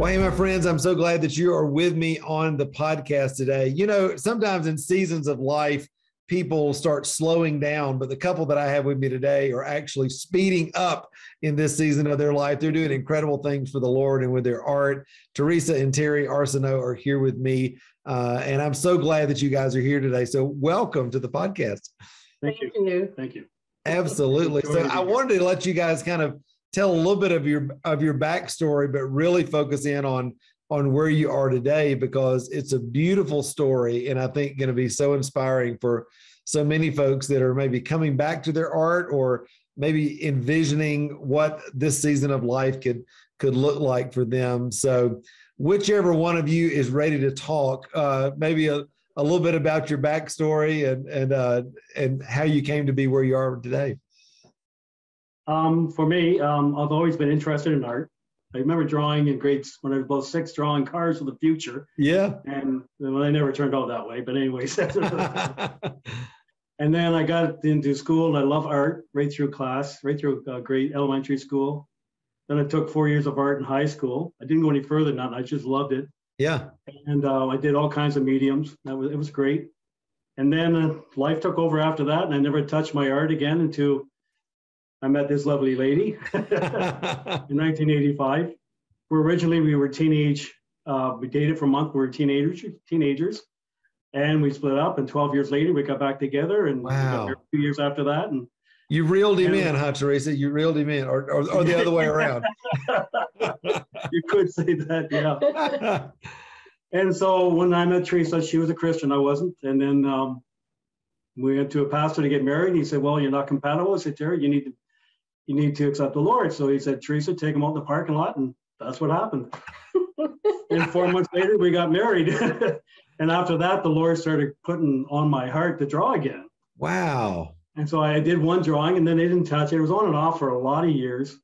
Well, hey, my friends, I'm so glad that you are with me on the podcast today. You know, sometimes in seasons of life, people start slowing down, but the couple that I have with me today are actually speeding up in this season of their life. They're doing incredible things for the Lord and with their art. Teresa and Terry Arsenault are here with me. Uh, and I'm so glad that you guys are here today. So, welcome to the podcast. Thank, Thank you. you. Thank you. Absolutely. So, I wanted to let you guys kind of tell a little bit of your of your backstory, but really focus in on on where you are today because it's a beautiful story, and I think going to be so inspiring for so many folks that are maybe coming back to their art or maybe envisioning what this season of life could could look like for them. So, whichever one of you is ready to talk, uh, maybe a, a little bit about your backstory and and uh, and how you came to be where you are today. Um, for me, um, I've always been interested in art. I remember drawing in grades when I was about six, drawing cars for the future. Yeah. And well, they never turned out that way, but anyways. and then I got into school and I love art right through class, right through uh, grade elementary school. Then I took four years of art in high school. I didn't go any further than that. I just loved it. Yeah. And uh, I did all kinds of mediums. That was it was great. And then uh, life took over after that, and I never touched my art again until I met this lovely lady in 1985. Where originally we were teenage, uh, we dated for a month. We were teenagers, teenagers, and we split up. And 12 years later, we got back together, and wow. two years after that. And you reeled him and, in, huh, Teresa? You reeled him in, or, or, or the other way around. you could say that, yeah. and so when I met Teresa, she was a Christian. I wasn't, and then. Um, we went to a pastor to get married. He said, "Well, you're not compatible." I said, "Terry, you need to you need to accept the Lord. So he said, Teresa, take him out in the parking lot. And that's what happened. and four months later, we got married. and after that, the Lord started putting on my heart to draw again. Wow. And so I did one drawing and then they didn't touch it. It was on and off for a lot of years.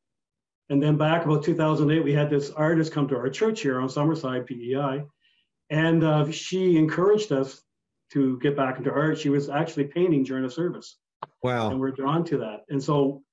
And then back about 2008, we had this artist come to our church here on Summerside, PEI. And uh, she encouraged us to get back into art. She was actually painting during a service. Wow. And we're drawn to that. And so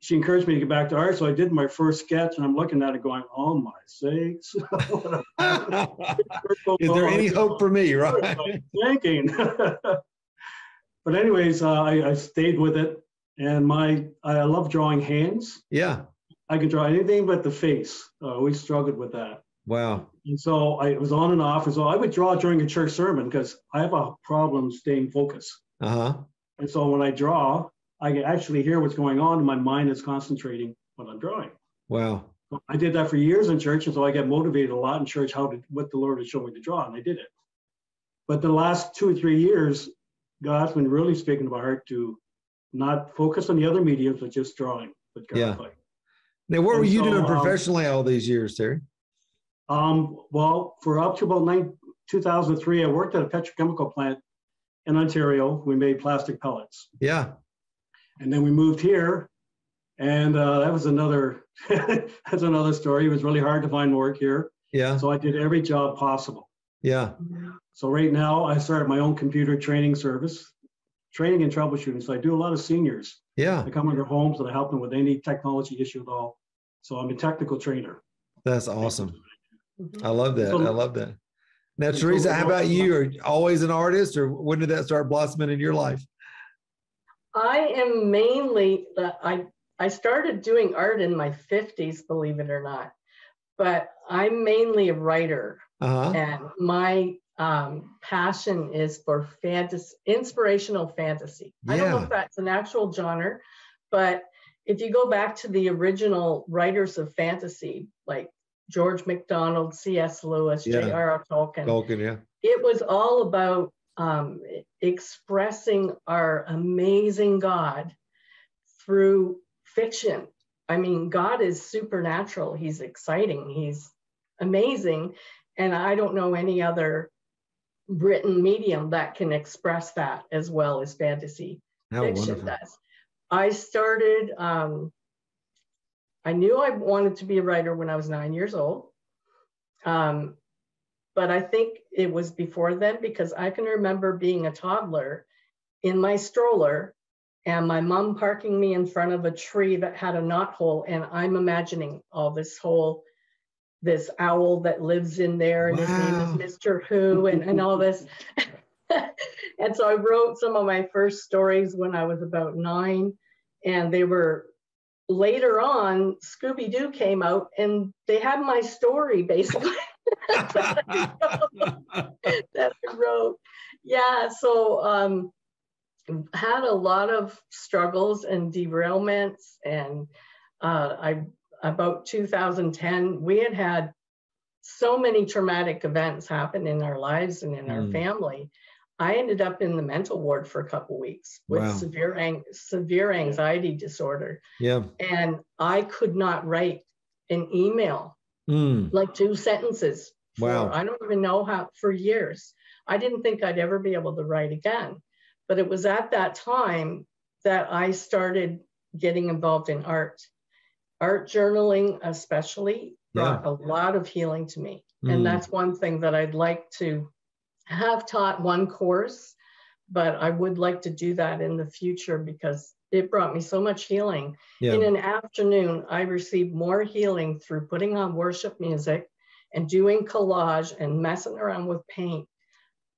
she encouraged me to get back to art. So I did my first sketch and I'm looking at it going, oh my sakes. Is there any hope for me, right? Thinking. but anyways, uh, I, I, stayed with it and my, I love drawing hands. Yeah. I can draw anything but the face. I always struggled with that. Wow. And so I was on and off. And so I would draw during a church sermon because I have a problem staying focused. Uh-huh. And so when I draw, I can actually hear what's going on, and my mind is concentrating what I'm drawing. Wow. I did that for years in church, and so I get motivated a lot in church how to what the Lord had shown me to draw, and I did it. But the last two or three years, God's been really speaking to my heart to not focus on the other mediums, but just drawing. But yeah. Now, what and were you so, doing um, professionally um, all these years, Terry? Um, well, for up to about nine, 2003, I worked at a petrochemical plant in Ontario. We made plastic pellets. Yeah. And then we moved here, and uh, that was another that's another story. It was really hard to find work here. Yeah. So I did every job possible. Yeah. So right now I started my own computer training service, training and troubleshooting. So I do a lot of seniors. Yeah. I come into homes and I help them with any technology issue at all. So I'm a technical trainer. That's awesome. I love that. So, I love that. Now, Teresa, how about you? Are you always an artist, or when did that start blossoming in your life? I am mainly I I started doing art in my 50s, believe it or not. But I'm mainly a writer. Uh-huh. And my um, passion is for fantasy, inspirational fantasy. Yeah. I don't know if that's an actual genre, but if you go back to the original writers of fantasy, like George MacDonald, C.S. Lewis, yeah. J.R.R. Tolkien, Tolkien, yeah, it was all about um, expressing our amazing God through fiction. I mean, God is supernatural. He's exciting. He's amazing. And I don't know any other written medium that can express that as well as fantasy How fiction wonderful. does. I started, um, I knew I wanted to be a writer when I was nine years old. Um, but I think it was before then because I can remember being a toddler in my stroller and my mom parking me in front of a tree that had a knot hole and I'm imagining all this whole this owl that lives in there and wow. his name is Mr. Who and, and all this. and so I wrote some of my first stories when I was about nine, and they were later on, Scooby Doo came out and they had my story basically. That, I wrote. Yeah, so um, had a lot of struggles and derailments, and uh, I about 2010 we had had so many traumatic events happen in our lives and in mm. our family. I ended up in the mental ward for a couple weeks with wow. severe ang- severe anxiety disorder. Yeah. And I could not write an email, mm. like two sentences. Wow. I don't even know how for years. I didn't think I'd ever be able to write again. But it was at that time that I started getting involved in art. Art journaling, especially, brought yeah. a lot of healing to me. Mm. And that's one thing that I'd like to have taught one course, but I would like to do that in the future because it brought me so much healing. Yeah. In an afternoon, I received more healing through putting on worship music and doing collage and messing around with paint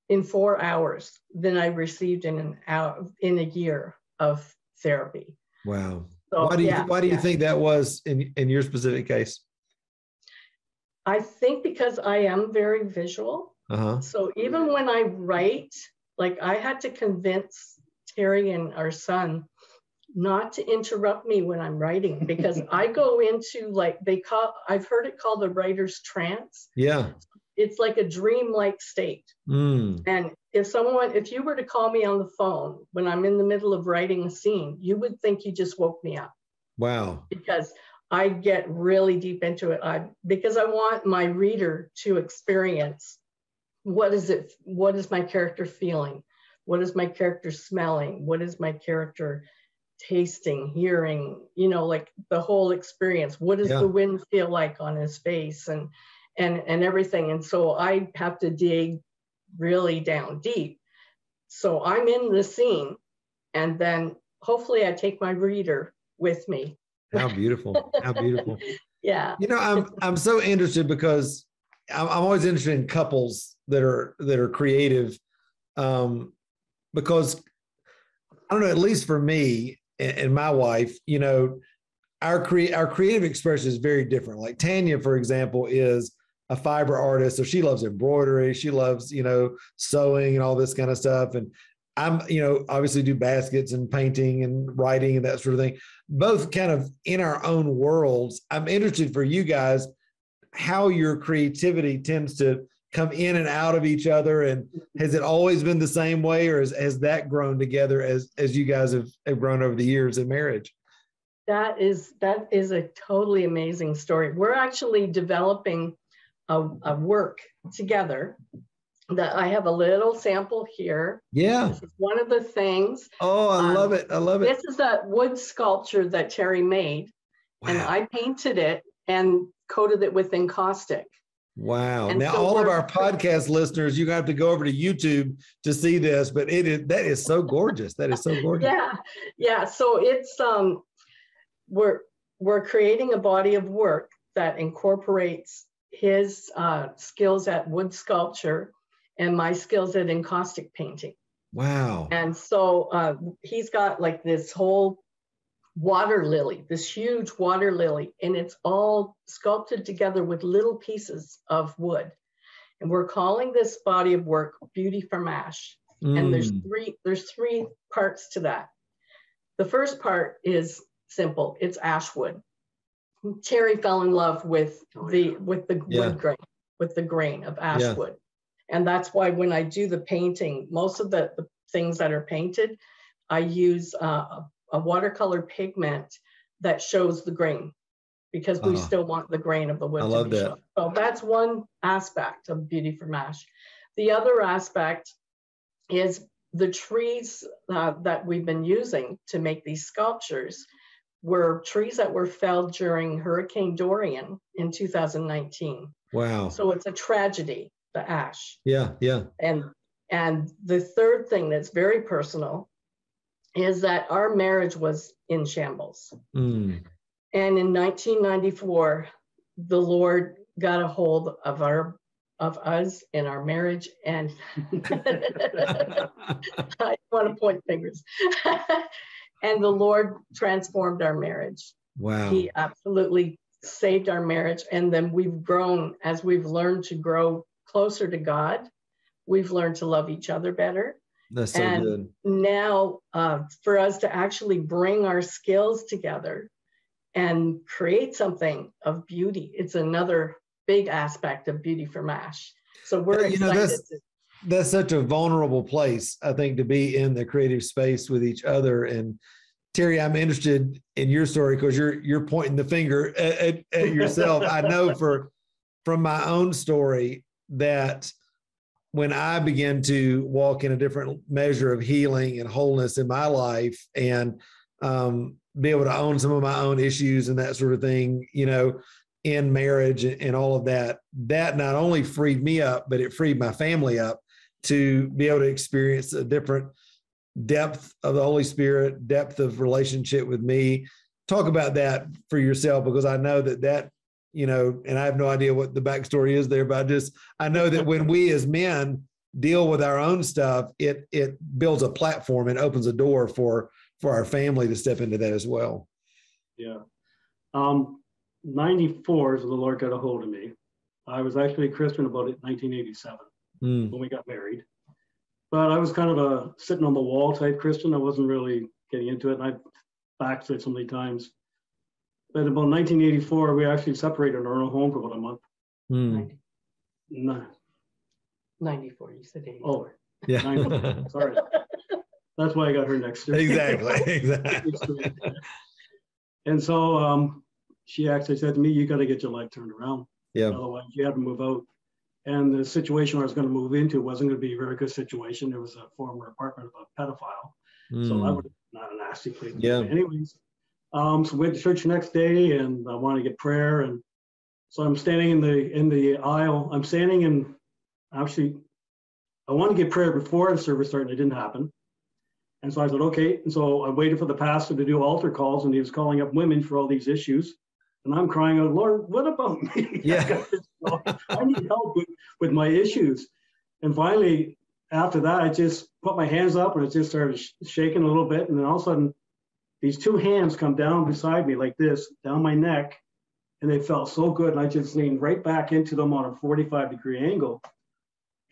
in four hours than I received in an hour in a year of therapy. Wow. So, why do you yeah, why do you yeah. think that was in, in your specific case? I think because I am very visual. Uh-huh. So even when I write, like I had to convince Terry and our son not to interrupt me when I'm writing because I go into like they call I've heard it called the writer's trance. Yeah. It's like a dream-like state. Mm. And if someone if you were to call me on the phone when I'm in the middle of writing a scene, you would think you just woke me up. Wow. Because I get really deep into it. I because I want my reader to experience what is it what is my character feeling what is my character smelling what is my character tasting hearing you know like the whole experience. What does yeah. the wind feel like on his face and and and everything? And so i have to dig really down deep. So i'm in the scene and then hopefully i take my reader with me. How beautiful. How beautiful. Yeah. You know i'm i'm so interested because i'm, I'm always interested in couples that are that are creative um, because I don't know, at least for me and, and my wife, you know, our cre- our creative expression is very different. Like Tanya, for example, is a fiber artist, so she loves embroidery, she loves you know sewing and all this kind of stuff. And I'm you know obviously do baskets and painting and writing and that sort of thing. Both kind of in our own worlds. I'm interested for you guys how your creativity tends to come in and out of each other? And has it always been the same way or has, has that grown together as as you guys have, have grown over the years in marriage? That is that is a totally amazing story. We're actually developing a, a work together that i have a little sample here. Yeah. This is one of the things. Oh i um, love it. I love it. this is a wood sculpture that terry made wow. and i painted it and coated it with encaustic Wow. And now so all of our podcast listeners, you have to go over to YouTube to see this, but it is that is so gorgeous. That is so gorgeous. yeah. Yeah. So it's um we're we're creating a body of work that incorporates his uh, skills at wood sculpture and my skills at encaustic painting. Wow. And so uh, he's got like this whole water lily, this huge water lily, and it's all sculpted together with little pieces of wood. And we're calling this body of work Beauty from Ash. Mm. And there's mm. three, there's three parts to that. The first part is simple, it's ash wood. Terry fell in love with the with the yeah. wood grain, with the grain of ash yeah. wood. And that's why when I do the painting, most of the, the things that are painted, I use uh, a watercolor pigment that shows the grain because we uh-huh. still want the grain of the wood. I love that. Shown. So that's one aspect of Beauty from Ash. The other aspect is the trees uh, that we've been using to make these sculptures were trees that were felled during Hurricane Dorian in 2019. Wow. So it's a tragedy, the ash. Yeah, yeah. And and the third thing that's very personal is that our marriage was in shambles. Mm. And in 1994, the Lord got a hold of our of us in our marriage and I want to point fingers. and the Lord transformed our marriage. Wow. He absolutely saved our marriage. And then we've grown as we've learned to grow closer to God. We've learned to love each other better. That's so and good. now, uh, for us to actually bring our skills together and create something of beauty, it's another big aspect of Beauty from Ash. So we're you know, excited. that's, to- that's such a vulnerable place, I think, to be in the creative space with each other. And Terry, I'm interested in your story because you're you're pointing the finger at, at, at yourself. I know for from my own story that when I began to walk in a different measure of healing and wholeness in my life and um, be able to own some of my own issues and that sort of thing, you know, in marriage and, and all of that, that not only freed me up, but it freed my family up to be able to experience a different depth of the Holy Spirit, depth of relationship with me. Talk about that for yourself because I know that that you know, and I have no idea what the backstory is there, but I just I know that when we as men deal with our own stuff, it it builds a platform and opens a door for for our family to step into that as well. Yeah. Um, 94 is when the Lord got a hold of me. I was actually a Christian about it 1987 Mm, when we got married. But I was kind of a sitting on the wall type Christian. I wasn't really getting into it. And I've backslid so many times. But about 1984, we actually separated in our own home for about a month. mm, No, 94, you said 80. oh, yeah. nine- sorry. That's why I got her next year. exactly. Exactly. And so um, she actually said to me, "You got to get your life turned around. Yeah. Otherwise, you have to move out." And the situation I was going to move into wasn't going to be a very good situation. It was a former apartment of a pedophile, so that was not a nasty place. Yeah. Anyways, um, so we went to church the next day, and I wanted to get prayer, and so I'm standing in the in the aisle. I'm standing in actually, I wanted to get prayer before the service started. It didn't happen. And so I said, okay. And so I waited for the pastor to do altar calls, and he was calling up women for all these issues. And I'm crying out, Lord, what about me? Yeah. I need help with, with my issues. And finally, after that, I just put my hands up and it just started sh- shaking a little bit. And then all of a sudden, these two hands come down beside me like this, down my neck. And they felt so good. And I just leaned right back into them on a 45 degree angle.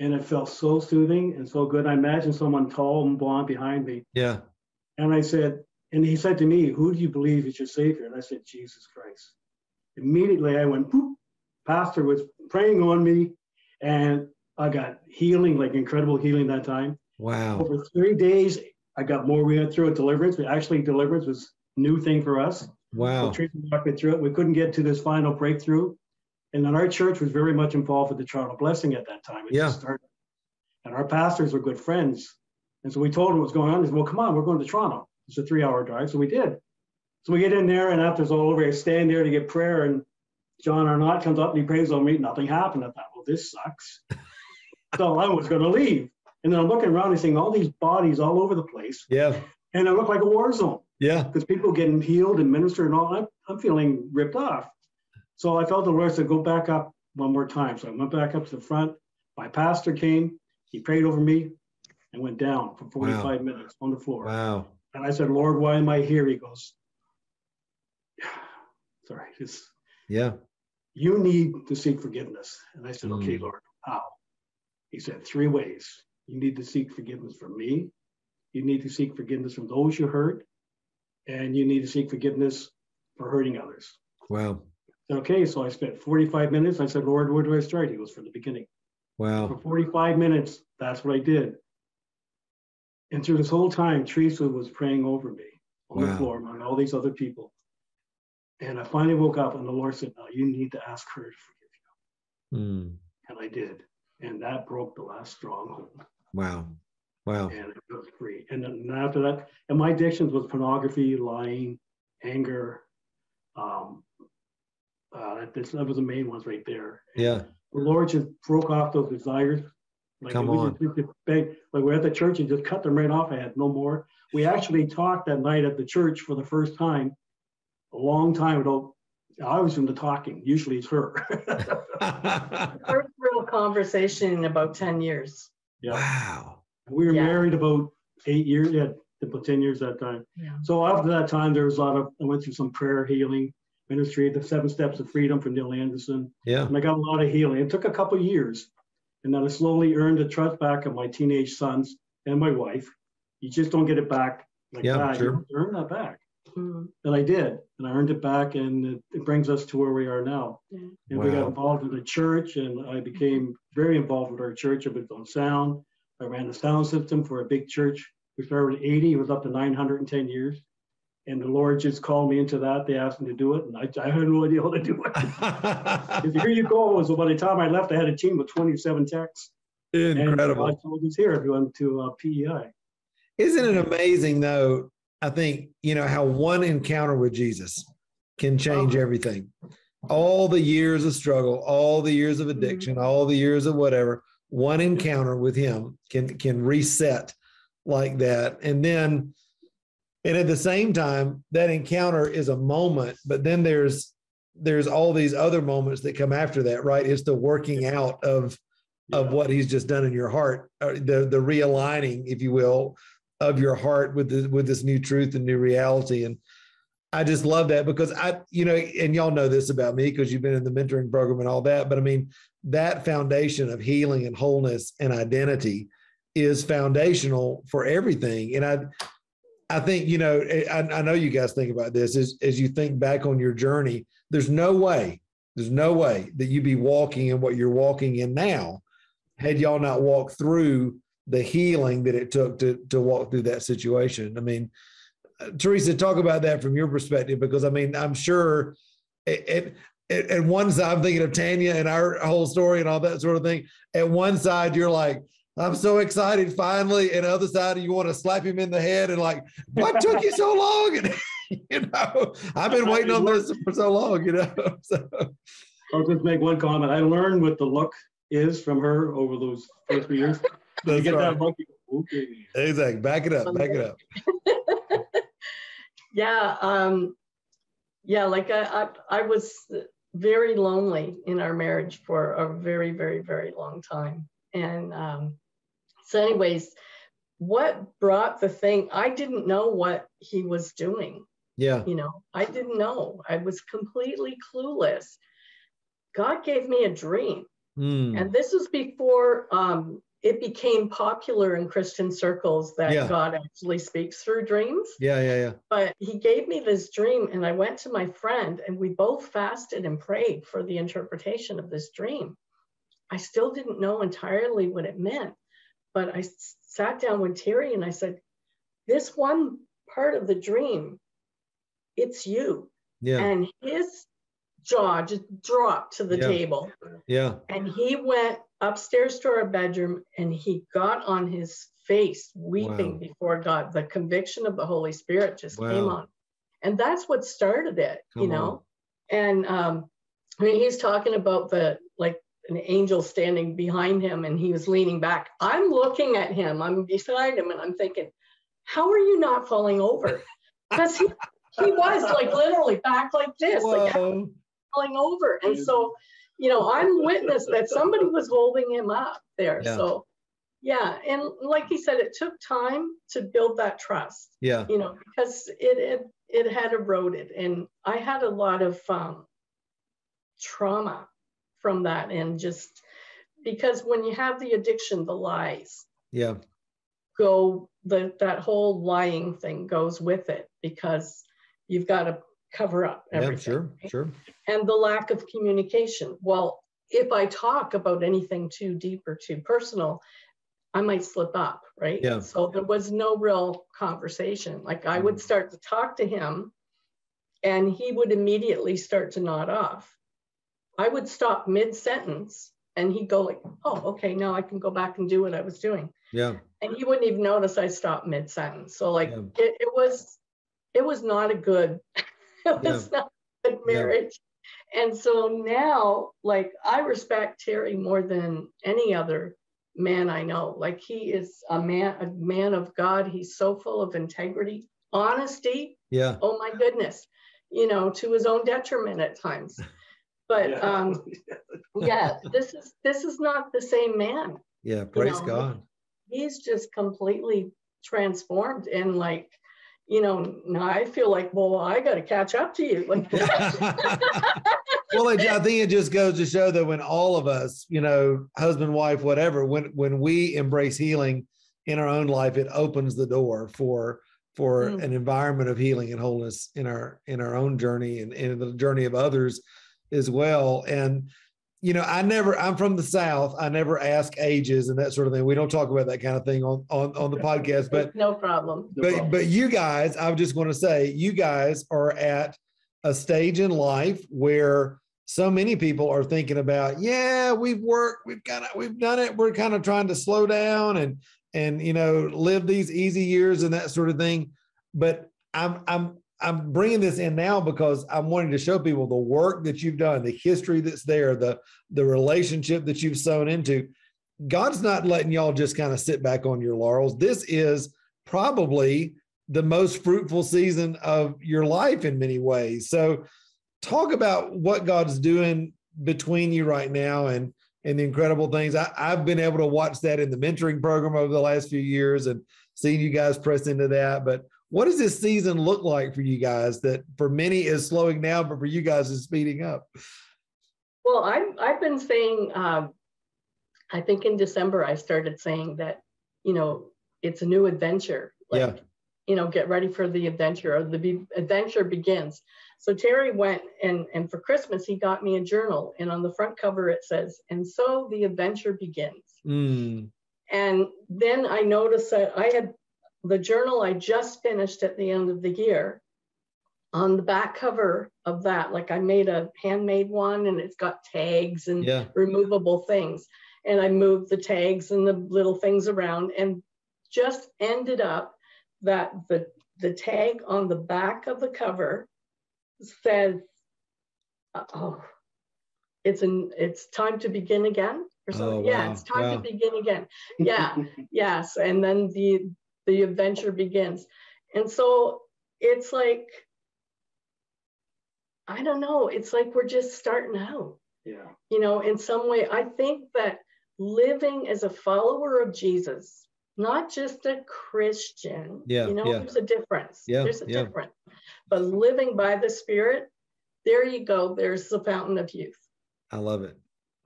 And it felt so soothing and so good. I imagine someone tall and blonde behind me. yeah. And I said, and he said to me, Who do you believe is your Savior? And I said, Jesus Christ. Immediately I went, Poop. Pastor was praying on me, and I got healing, like incredible healing that time. Wow. Over three days, I got more. We went through a deliverance. We actually, deliverance was new thing for us. Wow. So walked me through it. We couldn't get to this final breakthrough. And then our church was very much involved with the Toronto Blessing at that time. It Yeah. just started. And our pastors were good friends. And so we told them what was going on. They said, well, come on, we're going to Toronto. It's a three hour drive. So we did. So we get in there, and after it's all over, I stand there to get prayer. And John Arnott comes up and he prays on me. Nothing happened. I thought, well, this sucks. so I was going to leave. And then I'm looking around and seeing all these bodies all over the place. Yeah. And it looked like a war zone Yeah. because people getting healed and ministered and all. I'm, I'm feeling ripped off. So I felt the Lord said, go back up one more time. So I went back up to the front. My pastor came, he prayed over me and went down for 45 Wow. minutes on the floor. Wow. And I said, Lord, why am I here? He goes, sorry, just, Yeah. you need to seek forgiveness. And I said, okay, Mm. Lord, how? He said, three ways. You need to seek forgiveness from me. You need to seek forgiveness from those you hurt. And you need to seek forgiveness for hurting others. Wow. Okay, so I spent 45 minutes. I said, Lord, where do I start? He goes, from the beginning. Wow. For 45 minutes, that's what I did. And through this whole time, Teresa was praying over me on Wow. the floor among all these other people. And I finally woke up and the Lord said, No, you need to ask her to forgive Mm. you. And I did. And that broke the last stronghold. Wow. Wow. And it was free. And then after that, and my addictions was pornography, lying, anger. Um, uh, that, that was the main ones right there. Yeah. the Lord just broke off those desires. Like Come we on. just, we just begged, like we're at the church and just cut them right off. I had no more. We actually talked that night at the church for the first time, a long time ago. I was doing the talking. Usually it's her. First real conversation in about 10 years. Yeah. wow. We were Yeah. married about eight years, yeah, about 10 years that time. Yeah. So after that time, there was a lot of, I went through some prayer healing ministry, the seven steps of freedom from Neil Anderson. Yeah. And I got a lot of healing. It took a couple years. And then I slowly earned the trust back of my teenage sons and my wife. You just don't get it back like Yeah, that. sure. You earn that back. Mm, And I did. And I earned it back. And it, it brings us to where we are now. yeah. And we got involved in the church. And I became very involved with our church. I was on sound. I ran the sound system for a big church. We started at 80. It was up to 910 years. And the Lord just called me into that. They asked me to do it. And I, I had no idea how to do it. 'Cause here you go. So by the time I left, I had a team of 27 techs. And Incredible. God told us here, everyone to uh, PEI. Isn't it amazing though? I think, you know, how one encounter with Jesus can change Oh. everything. All the years of struggle, all the years of mm-hmm. addiction, all the years of whatever, one encounter with him can can reset like that. And then and at the same time, that encounter is a moment, but then there's there's all these other moments that come after that, right? It's the working out of of what he's just done in your heart, or the the realigning, if you will, of your heart with the, with this new truth and new reality. And I just love that because I, you know, and y'all know this about me because you've been in the mentoring program and all that. But I mean, that foundation of healing and wholeness and identity is foundational for everything. And I, I think you know, eh, I, I know you guys think about this as as you think back on your journey. There's no way, there's no way that you'd be walking in what you're walking in now had y'all not walked through the healing that it took to to walk through that situation. I mean, Teresa, talk about that from your perspective because I mean, I'm sure it, it, it, at one side, I'm thinking of Tanya and our whole story and all that sort of thing. At one side, you're like, I'm so excited finally. And the other side, you want to slap him in the head and like, what took you so long? And you know, I've been waiting on this for so long, you know. So I'll just make one comment. I learned what the look is from her over those first few years. You that's get right. that look, you go, okay. Exactly. Back it up. Back it up. yeah um yeah like I, I i was very lonely in our marriage for a very very very long time and um so anyways what brought the thing i didn't know what he was doing Yeah. you know i didn't know i was completely clueless god gave me a dream Mm. and this was before um it became popular in christian circles that Yeah. god actually speaks through dreams Yeah. Yeah. Yeah. but he gave me this dream and i went to my friend and we both fasted and prayed for the interpretation of this dream i still didn't know entirely what it meant but i sat down with terry and i said this one part of the dream it's you Yeah. and his jaw just dropped to the Yeah. table Yeah. and he went upstairs to our bedroom and he got on his face weeping Wow. before God. The conviction of the Holy Spirit just came on. And that's what started it, you Come know. And um, I mean, he's talking about the like an angel standing behind him and he was leaning back. I'm looking at him, I'm beside him, and I'm thinking, how are you not falling over? Because he, he was like literally back like this, like Whoa. Falling over. And so, you know, I'm witness that somebody was holding him up there. Yeah. So, yeah. And like he said, it took time to build that trust, Yeah. you know, because it it, it had eroded. And I had a lot of um, trauma from that. And just because when you have the addiction, the lies Yeah. go, the, that whole lying thing goes with it because you've got to cover up everything. Yeah. Sure. Sure. and the lack of communication. Well, if I talk about anything too deep or too personal, I might slip up, right? Yeah. So there was no real conversation. Like I Mm. would start to talk to him and he would immediately start to nod off. I would stop mid sentence and he'd go like, oh, okay, now I can go back and do what I was doing. Yeah. And he wouldn't even notice I stopped mid sentence. So like Yeah. it, it was, it was not a good, it was not a good Yeah. marriage. And so now, like, I respect Terry more than any other man I know. Like, he is a man, a man of God. He's so full of integrity, honesty. Yeah. Oh my goodness. you know, to his own detriment at times. But yeah. um, yeah, this is this is not the same man. Yeah, praise you know? God. He's just completely transformed and like you know, now I feel like, well, I got to catch up to you. Like, well, I think it just goes to show that when all of us, you know, husband, wife, whatever, when when we embrace healing in our own life, it opens the door for for mm. an environment of healing and wholeness in our in our own journey and in the journey of others as well. And you know, I never, I'm from the South. I never ask ages and that sort of thing. We don't talk about that kind of thing on, on, on the podcast, but no problem. but, problem. but you guys, I was just going to say, you guys are at a stage in life where so many people are thinking about, yeah, we've worked, we've kind of, we've done it. We're kind of trying to slow down and, and, you know, live these easy years and that sort of thing. But I'm, I'm, I'm bringing this in now because I'm wanting to show people the work that you've done, the history that's there, the the relationship that you've sown into. God's not letting y'all just kind of sit back on your laurels. This is probably the most fruitful season of your life in many ways. So talk about what God's doing between you right now and and the incredible things. I, I've been able to watch that in the mentoring program over the last few years and seeing you guys press into that. But what does this season look like for you guys that for many is slowing down, but for you guys is speeding up? Well, I've, I've been saying, um, I think in December, I started saying that, you know, it's a new adventure. Like, yeah. you know, get ready for the adventure or the be- adventure begins. So Terry went and, and for Christmas, he got me a journal. And on the front cover, it says, and so the adventure begins. Mm. And then I noticed that I had the journal I just finished at the end of the year, on the back cover of that, like I made a handmade one and it's got tags and yeah. removable things. And I moved the tags and the little things around and just ended up that the, the tag on the back of the cover says, oh, it's an it's time to begin again or something. Oh, wow. Yeah, it's time wow. to begin again. Yeah, yes. And then the the adventure begins. And so it's like, I don't know, it's like we're just starting out. Yeah. You know, in some way, I think that living as a follower of Jesus, not just a Christian, yeah, you know, yeah. there's a difference. Yeah, there's a yeah. difference. But living by the Spirit, there you go. There's the fountain of youth. I love it.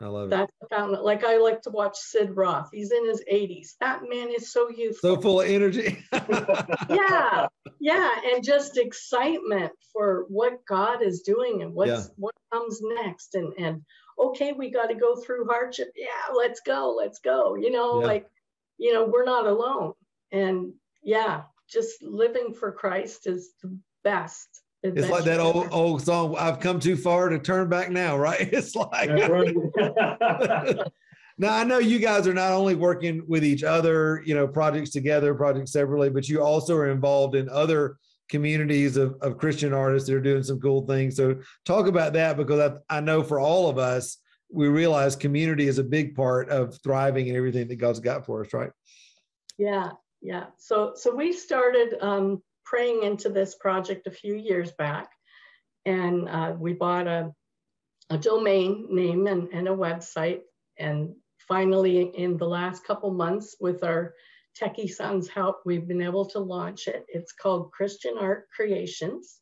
I love That's it. That's fountain. Like I like to watch Sid Roth. He's in his 80s. That man is so youthful. So full of energy. yeah. Yeah. And just excitement for what God is doing and what's yeah. what comes next. And and okay, we got to go through hardship. Yeah, let's go. Let's go. You know, yeah. like, you know, we're not alone. And yeah, just living for Christ is the best it's like that old old song. I've come too far to turn back now, right? It's like. Right. now I know you guys are not only working with each other, you know, projects together, projects separately, but you also are involved in other communities of, of Christian artists that are doing some cool things. So talk about that because I, I know for all of us, we realize community is a big part of thriving and everything that God's got for us, right? Yeah, yeah. So so we started um, praying into this project a few years back, and uh, we bought a, a domain name and, and a website. And finally, in the last couple months, with our techie son's help, we've been able to launch it. It's called Christian Art Creations.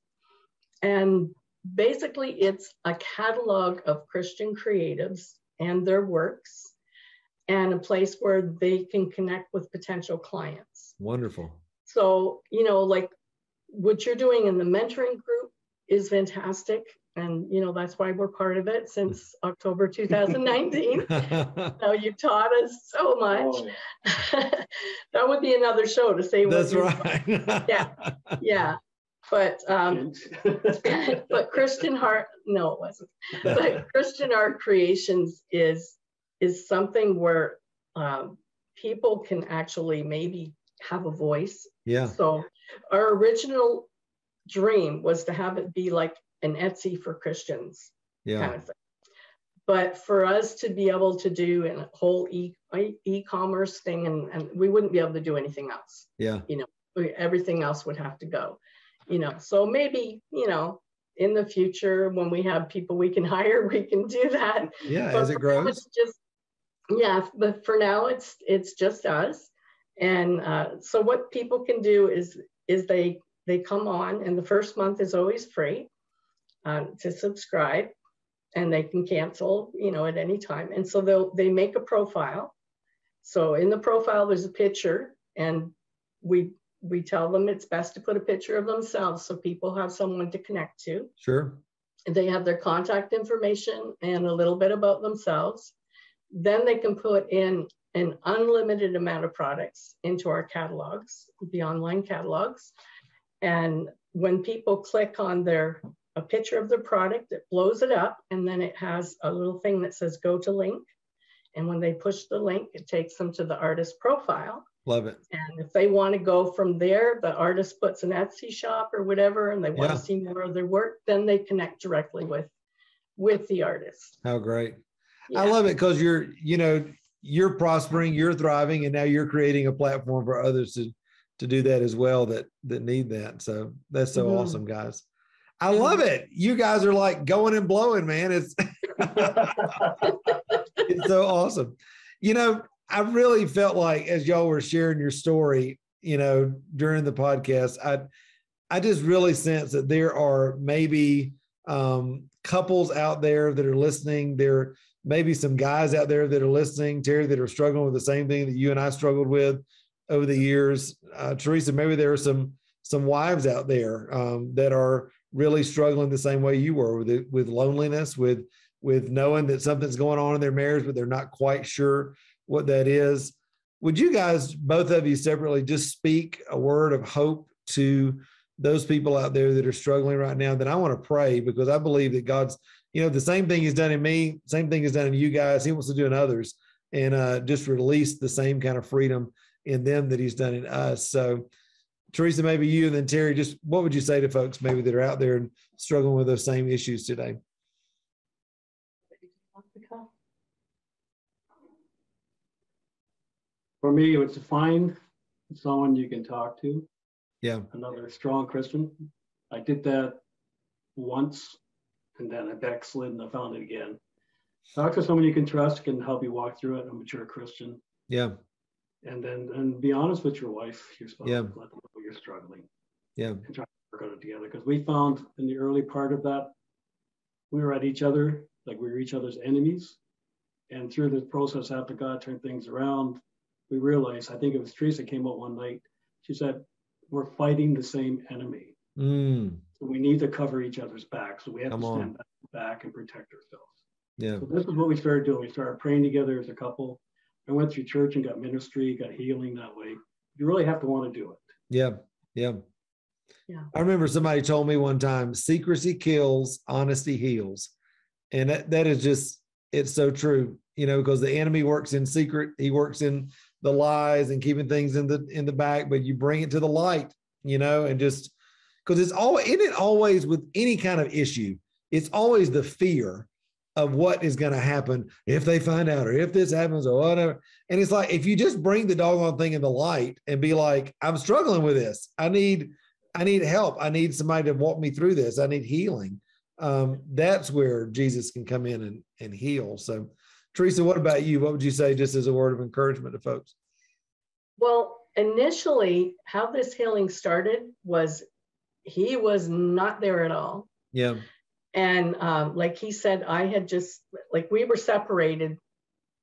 And basically, it's a catalog of Christian creatives and their works and a place where they can connect with potential clients. Wonderful. So, you know, like what you're doing in the mentoring group is fantastic. And, you know, that's why we're part of it since October 2019. so you taught us so much. Oh. that would be another show to say That's right. yeah. Yeah. But um, but Christian Heart, no, it wasn't. But Christian Art Creations is is something where um, people can actually maybe have a voice. Yeah. So our original dream was to have it be like an Etsy for Christians yeah. kind of thing. But for us to be able to do a whole e e-commerce thing, and, and we wouldn't be able to do anything else. Yeah. You know, everything else would have to go. You know, so maybe you know in the future when we have people we can hire, we can do that. Yeah, but as it grows. It's just yeah, but for now it's it's just us. And uh, so what people can do is is they they come on, and the first month is always free uh, to subscribe, and they can cancel, you know, at any time. And so they'll they make a profile. So in the profile, there's a picture, and we we tell them it's best to put a picture of themselves so people have someone to connect to. Sure. They have their contact information and a little bit about themselves. Then they can put in an unlimited amount of products into our catalogs, the online catalogs. And when people click on their a picture of the product, it blows it up, and then it has a little thing that says go to link. And when they push the link, it takes them to the artist profile. Love it. And if they want to go from there, the artist puts an Etsy shop or whatever, and they want yeah. to see more of their work, then they connect directly with with the artist. How great. Yeah. I love it because you're, you know, you're prospering, you're thriving, and now you're creating a platform for others to to do that as well that that need that. So that's so mm-hmm. awesome, guys. I love it. You guys are like going and blowing, man. It's it's so awesome. You know, I really felt like as y'all were sharing your story, you know, during the podcast, I I just really sense that there are maybe um, couples out there that are listening. There maybe some guys out there that are listening, Terry, that are struggling with the same thing that you and I struggled with over the years. Uh, Teresa, maybe there are some some wives out there um, that are really struggling the same way you were with it, with loneliness, with with knowing that something's going on in their marriage, but they're not quite sure what that is. Would you guys, both of you separately, just speak a word of hope to those people out there that are struggling right now? Then I want to pray because I believe that God's, you know, the same thing He's done in me, same thing He's done in you guys. He wants to do in others, and uh, just release the same kind of freedom in them that he's done in us. So, Teresa, maybe you and then Terry, just what would you say to folks maybe that are out there and struggling with those same issues today? For me, it's to find someone you can talk to. Yeah. Another strong Christian. I did that once and then I backslid and I found it again. Talk to someone you can trust can help you walk through it. I'm A mature Christian. Yeah and then and be honest with your wife, your spouse, yeah. let them know you're struggling. Yeah. And try to work on it together. Because we found in the early part of that, we were at each other, like we were each other's enemies. And through the process, after God turned things around, we realized, I think it was Teresa came up one night, she said, We're fighting the same enemy. Mm. So we need to cover each other's back. So we have Come to stand back and protect ourselves. Yeah. So this is what we started doing. We started praying together as a couple. I went through church and got ministry, got healing that way. You really have to want to do it. Yeah. Yeah. Yeah. I remember somebody told me one time, secrecy kills, honesty heals. And that, that is just, it's so true, you know, because the enemy works in secret. He works in the lies and keeping things in the, in the back, but you bring it to the light, you know, and just, because it's all, in it always with any kind of issue, it's always the fear of what is going to happen if they find out or if this happens or whatever. And it's like if you just bring the doggone thing in the light and be like, I'm struggling with this. I need, I need help. I need somebody to walk me through this. I need healing. Um, that's where Jesus can come in and, and heal. So, Teresa, what about you? What would you say just as a word of encouragement to folks? Well, initially, how this healing started was he was not there at all. Yeah. And um, like he said, I had just, like, we were separated,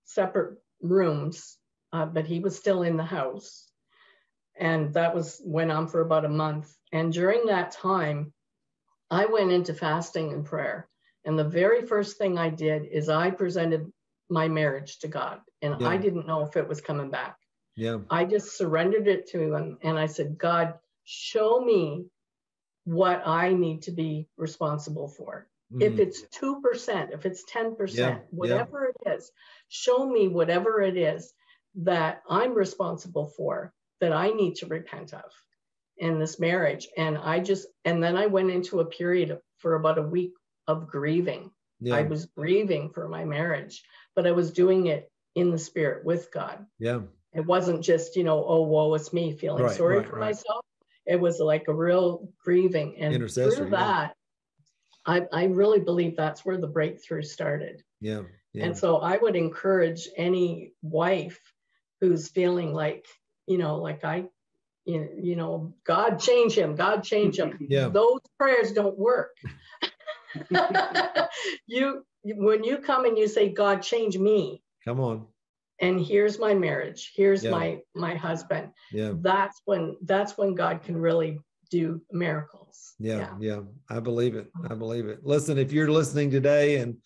separate rooms, uh, but he was still in the house. And that was went on for about a month. And during that time, I went into fasting and prayer. And the very first thing I did is I presented my marriage to God. And yeah. I didn't know if it was coming back. Yeah. I just surrendered it to him. And I said, God, show me what I need to be responsible for. Mm. If it's 2%, if it's 10%, yeah, whatever yeah. it is, show me whatever it is that I'm responsible for that I need to repent of in this marriage. And I just, and then I went into a period for about a week of grieving. Yeah. I was grieving for my marriage, but I was doing it in the spirit with God. Yeah. It wasn't just, you know, oh, woe, it's me feeling right, sorry right, for right. myself it was like a real grieving and through that I, I really believe that's where the breakthrough started. Yeah. yeah. And so I would encourage any wife who's feeling like, you know, like I, you, you know, God change him, God change him. Yeah. Those prayers don't work. you when you come and you say, God change me, Come on. And here's my marriage, here's Yeah. my my husband, Yeah. that's when that's when God can really do miracles. Yeah, yeah, I believe it. I believe it. Listen, if you're listening today and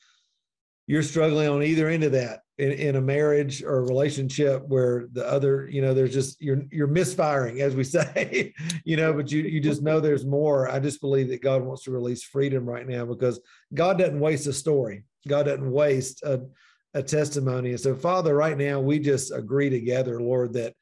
you're struggling on either end of that in, in a marriage or a relationship where the other, you know, there's just you're you're misfiring, as we say, you know, but you you just know there's more. I just believe that God wants to release freedom right now because God doesn't waste a story. God doesn't waste a, a testimony. And so, Father, right now we just agree together, Lord, that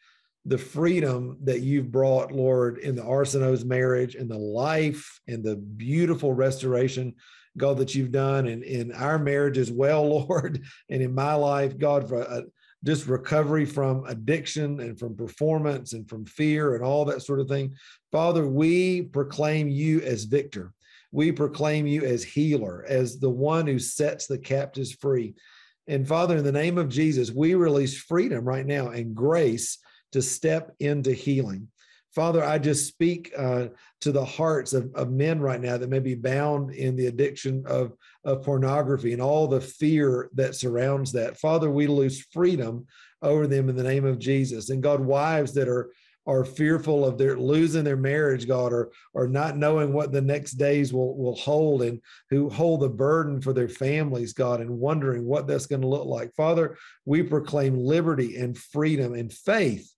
the freedom that you've brought, Lord, in the Arsenault's marriage and the life and the beautiful restoration, God, that you've done and in our marriage as well, Lord, and in my life, God, for uh, just recovery from addiction and from performance and from fear and all that sort of thing. Father, we proclaim you as victor. We proclaim you as healer, as the one who sets the captives free. And Father, in the name of Jesus, we release freedom right now and grace to step into healing. Father, I just speak uh, to the hearts of, of men right now that may be bound in the addiction of, of pornography and all the fear that surrounds that. Father, we lose freedom over them in the name of Jesus. And God, wives that are are fearful of their losing their marriage, God, or or not knowing what the next days will will hold, and who hold the burden for their families, God, and wondering what that's going to look like. Father, we proclaim liberty and freedom and faith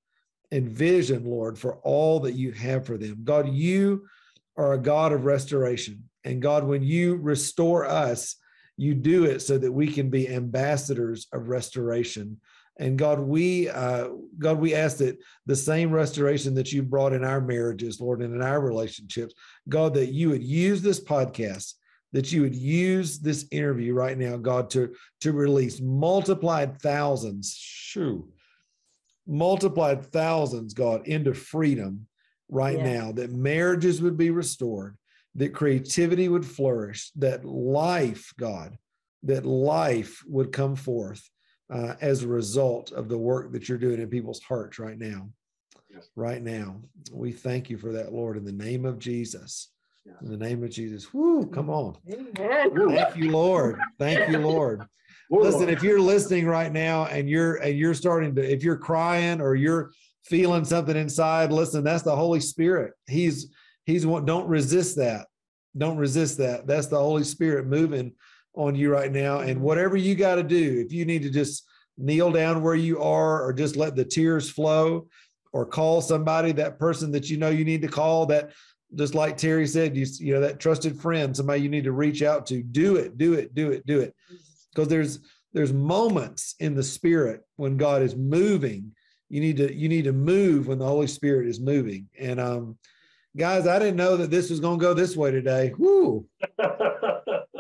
and vision, Lord, for all that you have for them. God, you are a God of restoration. And God, when you restore us, you do it so that we can be ambassadors of restoration. And God, we uh, God, we ask that the same restoration that you brought in our marriages, Lord, and in our relationships, God, that you would use this podcast, that you would use this interview right now, God, to to release multiplied thousands, shoo, multiplied thousands, God, into freedom right Yeah. now, that marriages would be restored, that creativity would flourish, that life, God, that life would come forth uh, as a result of the work that you're doing in people's hearts right now. Yes. Right now. We thank you for that, Lord, in the name of Jesus. Yes. In the name of Jesus. Whoo, come on. Amen. Thank you, Lord. Thank you, Lord. Listen, if you're listening right now and you're and you're starting to if you're crying or you're feeling something inside, listen, that's the Holy Spirit. He's he's one don't resist that. Don't resist that. That's the Holy Spirit moving on you right now and whatever you got to do, if you need to just kneel down where you are or just let the tears flow or call somebody that person that you know you need to call that just like Terry said, you, you know, that trusted friend, somebody you need to reach out to, do it, do it, do it, do it because there's there's moments in the spirit when God is moving. You need to you need to move when the Holy Spirit is moving. And um, guys, I didn't know that this was going to go this way today. Whoo!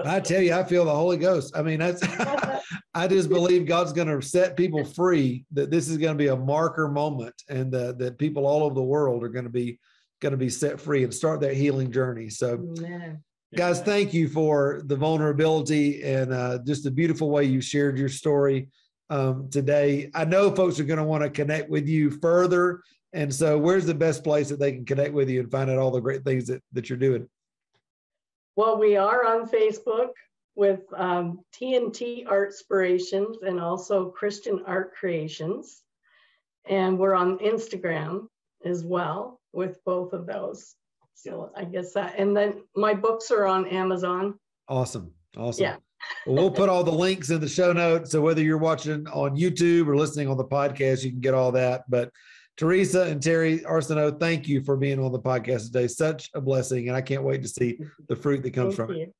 I tell you, I feel the Holy Ghost. I mean, that's I just believe God's going to set people free. That this is going to be a marker moment, and uh, that people all over the world are going to be going to be set free and start that healing journey. So Amen. guys thank you for the vulnerability and uh, just the beautiful way you shared your story um, today i know folks are going to want to connect with you further and so where's the best place that they can connect with you and find out all the great things that, that you're doing Well, we are on Facebook with um, TNT Artspirations and also Christian Art Creations. And we're on Instagram as well with both of those. So I guess that, and then my books are on Amazon. awesome awesome Yeah. well, we'll put all the links in the show notes so whether you're watching on youtube or listening on the podcast you can get all that but teresa and terry arsenault thank you for being on the podcast today such a blessing and i can't wait to see the fruit that comes Thank from it you.